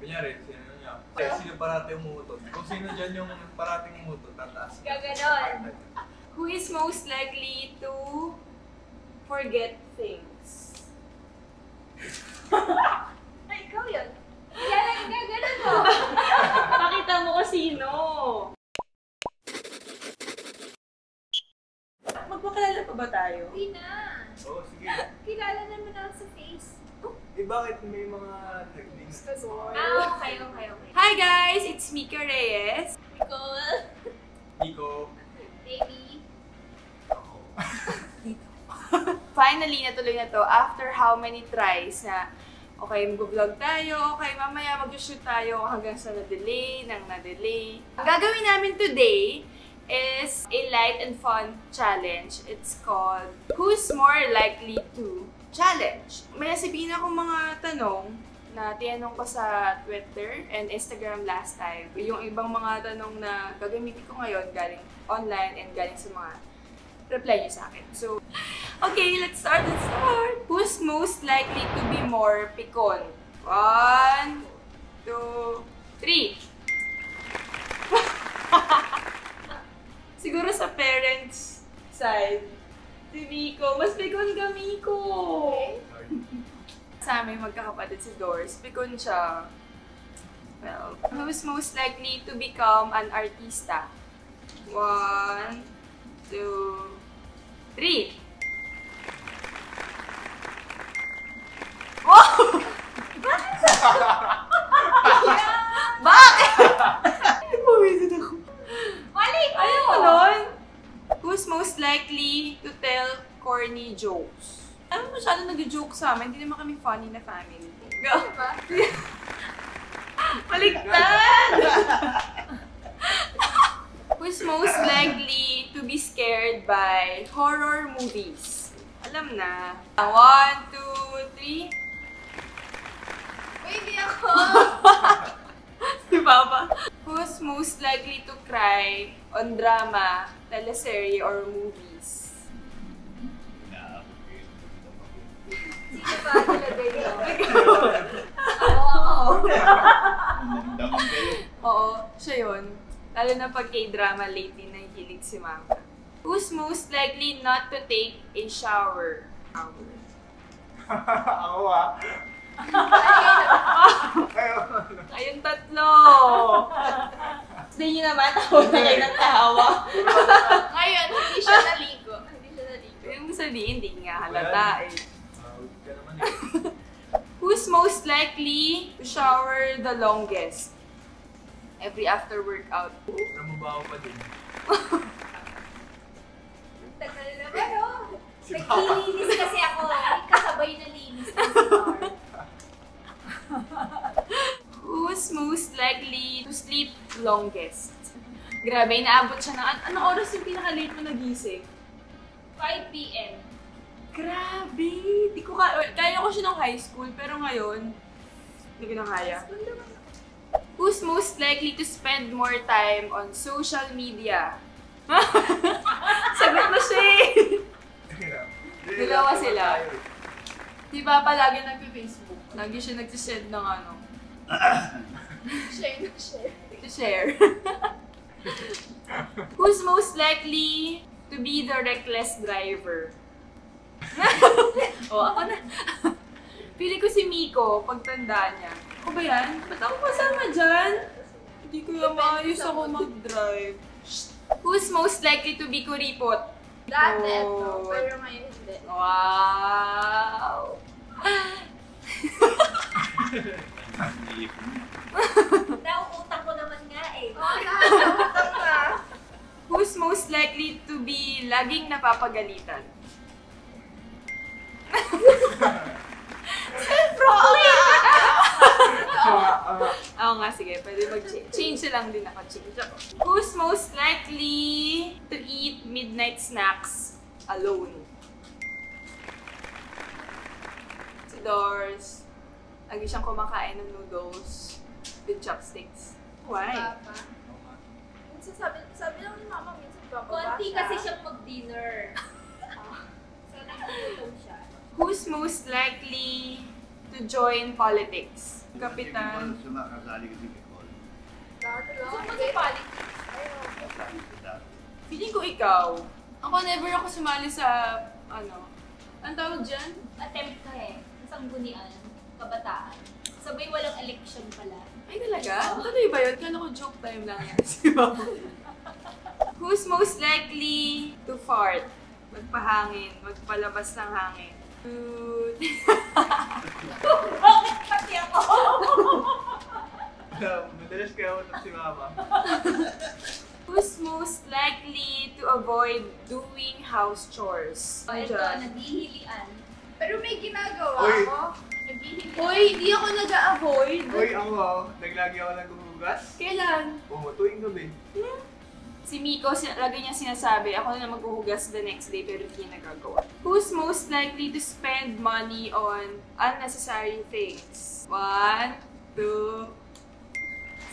Kunyari, sino niya? Eh, sino parati umuutot? Kung sino dyan yung parating umuutot, tataas. ka. Gaganon. Who is most likely to forget things? Ay, ikaw yun. Kaya gaganon mo. Pakita mo ko sino. Magpakilala pa ba tayo? Hindi na. Oo, sige. Kilala naman ako sa face. Eh, bakit may mga techniques? Ah, okay, okay, okay. Hi guys! It's Mika Reyes. Nicole. Nico. Baby. Finally, natuloy na to after how many tries na okay, mag-vlog tayo, okay, mamaya mag-shoot tayo hanggang sa na-delay, nang na-delay. Ang gagawin namin today is a light and fun challenge. It's called Who's More Likely to Challenge. May nasabihin akong mga tanong na tinanong ko sa Twitter and Instagram last time. Yung ibang mga tanong na gagamitin ko ngayon galing online and galing sa mga reply niyo sa akin. So, okay, let's start. Let's start. Who's most likely to be more pikon? One, Pikon siya. Well, who's most likely to become an artista? One, two, three. Nag-joke sa amin? Hindi naman kami funny na family. Go! Diba? Baliktad! Who's most likely to be scared by horror movies? Alam na. One, two, three. Baby ako! Si Papa. Who's most likely to cry on drama, teleserye, or movies? Sino ba talaga yun? Oo. Kayo. Oo, siya yun. Lalo na pag k-drama lately na hilig si Mama. Who's most likely not to take a shower? Shower. Ako ah. Kayo. Ayun tatlo! Hindi nyo naman, tawa na kayo ng tawa. Ngayon, hindi siya naligo. Hindi siya naligo. Yung sabihin, hindi nga halata eh. Most likely to shower the longest? Every after workout. Namubaho pa din. Tagal naman, oh. Si Naglilinis kasi ako. Kasabay na linis ng si. Who's most likely to sleep longest? Grabe, inaabot siya ng... An anong oras yung pinaka-late mo nagising? 5 p.m. Grabe! Di ko ka... Kaya ko siya nung high school, pero ngayon, hindi ko na kaya. Who's most likely to spend more time on social media? Sagot na siya eh! Dalawa sila. Di ba palagi nagpe-Facebook? Lagi siya nagsisend ng ano, Share na share. to share. Who's most likely to be the reckless driver? Oh, ako na. Pili ko si Miko, pagtanda niya. Ako ba yan? Ba't ako kasama dyan? Hindi ko yung maayos sa ako mag-drive. Who's most likely to be kuripot? Dati, Oh. ito. Pero ngayon hindi. Wow! Nauutang ko naman nga eh. Oo, nauutang ka. Who's most likely to be laging napapagalitan? Oo nga, sige. Pwede mag-change. Lang din ako. Change ako. Who's most likely to eat midnight snacks alone? Si Doors. Lagi siyang kumakain ng noodles with chopsticks. Why? Papa. Minsan sabi, sabi lang ni mama, minsan bababa Konti siya. kasi siyang mag-dinner. So, nagugutom siya. Who's most likely to join politics? Kapitan. Sumakasali kasi. Saan mo si palik. Kasali ko dati. Feeling ko ikaw. Ako never ako sumali sa, ano, ang tawag dyan? Attempt ka eh. Sanggunian. Kabataan. Sabay walang election pala. Ay talaga? Totoo ba yun? Kala ko joke time lang yan. Si Mama. Who's most likely to fart? Magpahangin. Magpalabas ng hangin. Toot. house chores? Ito, Andyan. naghihilian. Pero may ginagawa Uy. ako. Naghihilian. Hoy, hindi ako nag-avoid. Uy, ako ah, naglagi ako naghuhugas. Kailan? Oo, tuwing gabi. Si Miko, sin- lagi niya sinasabi, ako na maghuhugas the next day pero hindi niya nagagawa. Who's most likely to spend money on unnecessary things? One, two,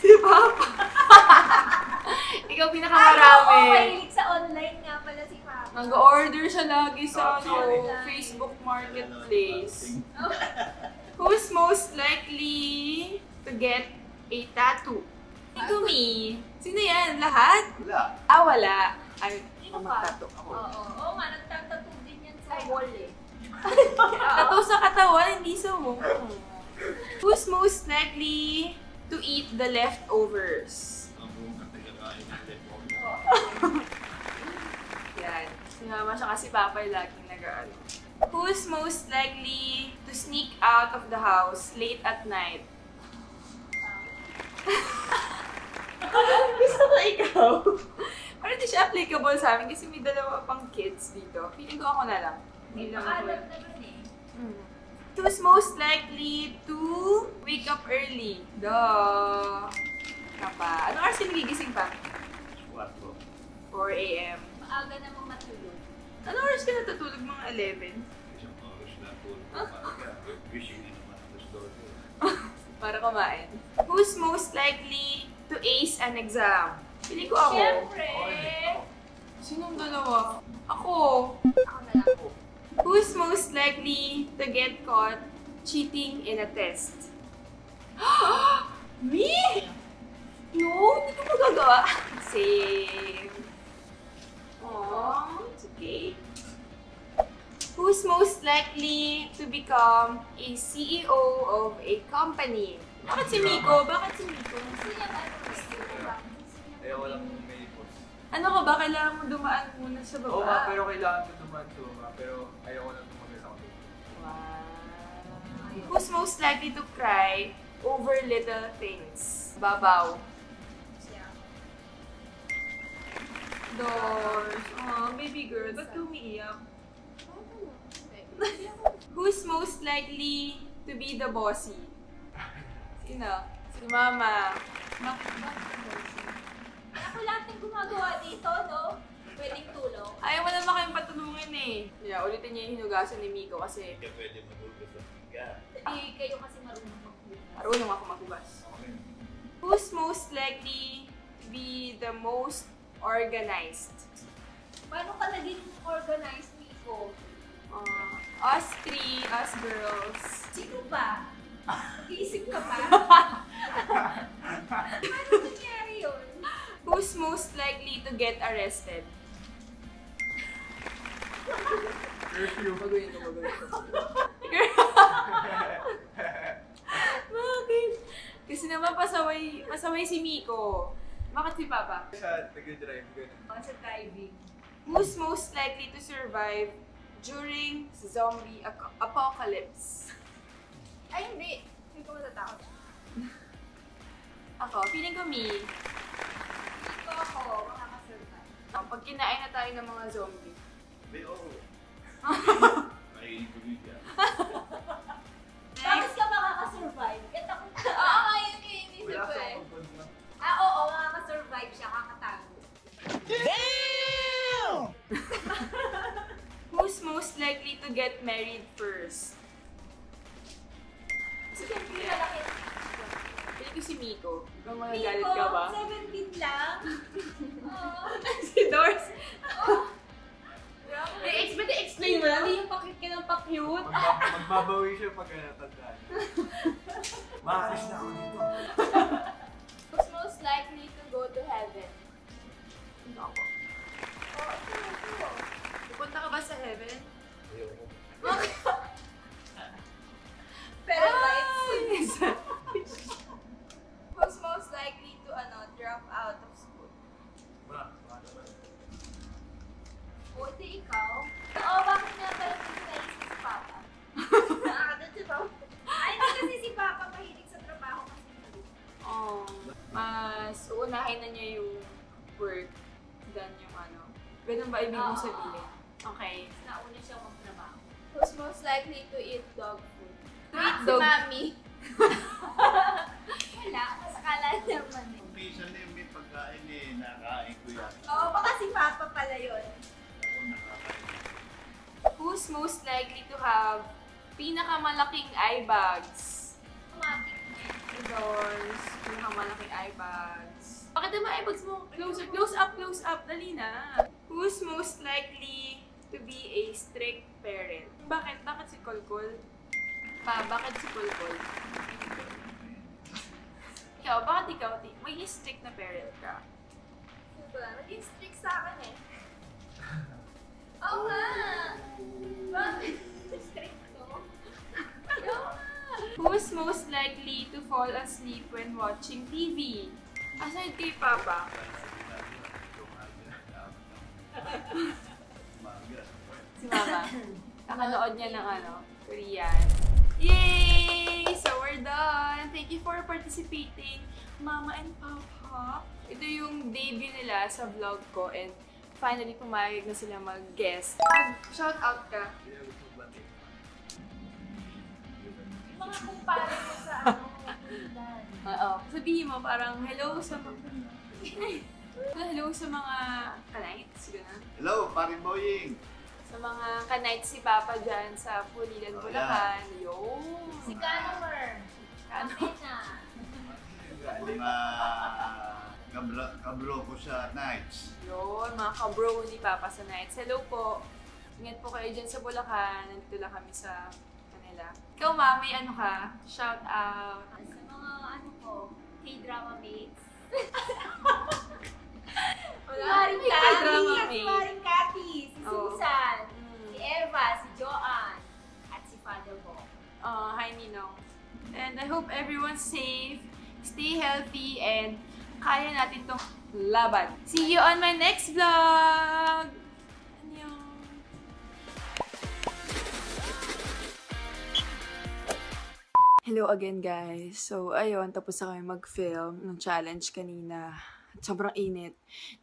si Papa. Ikaw Ay, oo, pinakamarami. mahilig sa online nga pala si Papa. Nag-order siya lagi sa Top ano. Facebook Marketplace. Who's most likely to get a tattoo? Ito me. Sino yan? Lahat? Wala. Ah, wala. Ay, Sino ako magtato. Ako. Oo, oo nga, nagtatattoo din yan sa wall eh. Tato sa katawan, hindi sa mukha. Who's most likely to eat the leftovers? Buong kategorya ng telephone. Yan. Si mama siya kasi papa yung laging nag-ano. Who's most likely to sneak out of the house late at night? Gusto ko ikaw. Pero di siya applicable sa amin kasi may dalawa pang kids dito. Feeling ko ako na lang. Hindi lang ako. Hmm. Who's most likely to wake up early? Duh. Pa. Anong oras ka nagigising pa? Quatro. 4 a.m. Maaga namang matulog. 11? Isang oras na po. Para wishing na naman alas 12. Para kumain. Who's most likely to ace an exam? Pili ko ako. Siyempre! Sinong dalawa? Ako. Ako na lang. Who's most likely to get caught cheating in a test? Me? No, hindi ko magagawa. Become a CEO of a company? Bakit si Miko? Bakit si Miko? Gusto niya ba? Ayaw ko lang may post. Ano ka ba? Kailangan mo dumaan muna sa baba. Oo nga, pero kailangan ko dumaan sa baba. Pero ayaw ko lang tumagal ako dito. Wow. Who's most likely to cry over little things? Babaw. Doors. Aw, baby girl, ba't umiiyak? Who's most likely to be the bossy? Sino? Si Mama. Ma- Ako lahat ng gumagawa dito, no? Pwedeng tulong. Ayaw mo naman kayong patulungin eh. Yeah, ulitin niya yung hinugasan ni Miko kasi Hindi ka pwede magugas sa bigas. Hindi kayo kasi marunong magbukas. marunong ako maghugas. Okay. Who's most likely to be the most organized? Paano ka naging organized, Miko? Uh, us three, us girls. Sino ba? Mag-iisip ka pa? Paano nangyari yun? Who's most likely to get arrested? Curfew. Baguhin ko, baguhin ko. Bakit? Kasi naman pasaway, pasaway si Miko. Bakit si Papa? Sa nag-drive, sa driving. Who's most likely to survive during zombie apocalypse? Ay, hindi. Hindi ko matatakot. Ako, feeling ko me. Dito ako, makakasurvive. Ah, Pag kinain na tayo ng mga zombie. May oo. Ko din yan. Most likely to get married first? Sige, Hindi. Feeling ko si Miko. Ikaw magagalit ka ba? 17 lang. Oo. si Doris. Grabe I-explain, explain mo lang. Hindi yung pakit ka ng. Magba- magbabawi siya pag uh, tandaan. Maalis na ako dito. Who's most likely to go to heaven? Ako. Pupunta ka ba sa heaven? Ayoko. Pero Ay! Who's most likely to ano, drop out of school? Ma, baka naman. Buti ikaw. Oo, bakit nga pala naisip si Papa? Nakakadot si Papa. Ay, hindi kasi si Papa mahilig sa trabaho kasi hindi. Oh, mas uunahin na niya yung work than yung ano. Ganun ba ibig mong Oo. sabihin? Okay. Nauna siya magtrabaho. Who's most likely to eat dog food? Ah, eat si dog- Mami. Wala, mas akala naman eh. Kung minsan na yung may pagkain eh, nakain ko yan. Oo, baka si Papa pala yun. Nakakain. Who's most likely to have pinakamalaking eye bags? Automatic. Doors, pinakamalaking eye bags. Bakit naman eye bags mo? Close, close up, close up. Dali na. Who's most likely to be a strict parent? Bakit? Bakit si Kolkol? Pa, bakit si Kolkol? Ikaw, bakit ikaw? May strict na parent ka? Diba? Naging strict sa akin eh. Oo nga! Bakit? Strict ko? Oo! Who's most likely to fall asleep when watching TV? Aside kay Papa. Si Mama. Nakanood niya ng ano, Korean. Yay! So we're done! Thank you for participating, Mama and Papa. Ito yung debut nila sa vlog ko and finally pumayag na sila mag-guest. Mag-shout out ka. Yung mga kumpare mo sa ano. Oo. Sabihin mo parang hello sa mga... hello sa mga kanights, gano'n. Hello, paring boying! Sa mga kanights si Papa dyan sa Pulilan, Oh, Bulacan. Yun! Si Canomer. Ano? Kami na. Mga kabro, kabro ko sa nights. Yun, mga kabro ni Papa sa nights. Hello po. Ingat po kayo dyan sa Bulacan. Nandito lang kami sa kanila. Ikaw, Ma, may ano ka? Shout out. Sa mga ano ko, K-drama mates. Wala. Cathy, K-drama at Uh, hi, Ninong. And I hope everyone's safe, stay healthy, and kaya natin tong laban. See you on my next vlog! Hello again guys. So ayun, tapos na kami mag-film ng challenge kanina. Sobrang init.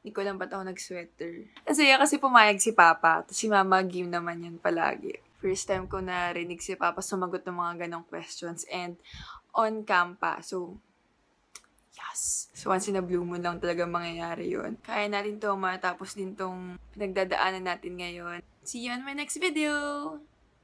Hindi ko lang ba't ako nag-sweater. Kasi kasi pumayag si Papa. Tapos si Mama Gim naman yan palagi. First time ko narinig si Papa sumagot ng mga ganong questions. And on campa. So, yes. So, once in a blue moon lang talaga mangyayari yun. Kaya natin to matapos din tong pinagdadaanan natin ngayon. See you on my next video!